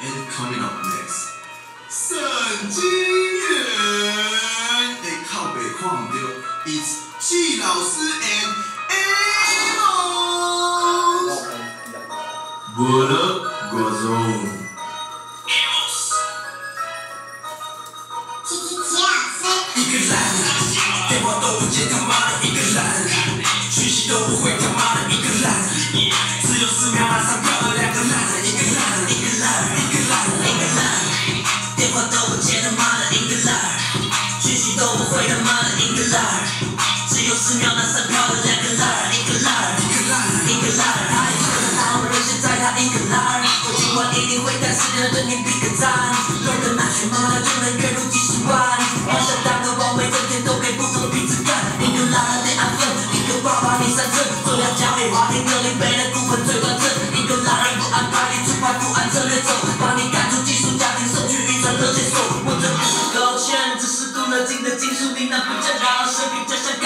And coming up next，圣经园，会靠北看唔到，It's G 老师 and Amos。What up, Guazon？一 话都不接他妈的一个懒，讯息都不会他妈的一个懒，只有十秒马上漂了两个懒，一个懒，一个懒，一个懒，他也不能好人，现在他一个懒，我今晚一定会带十人对你比个赞，弄个那群妈的就能月入几十万，妄想当个王美，整天都给不同鼻子干，一个懒得安分，一个爸爸你三寸，这样交给华庭六零杯我这不是勾芡，只是镀了金的金属，你那不叫饶舌，比较像高